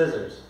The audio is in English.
Scissors.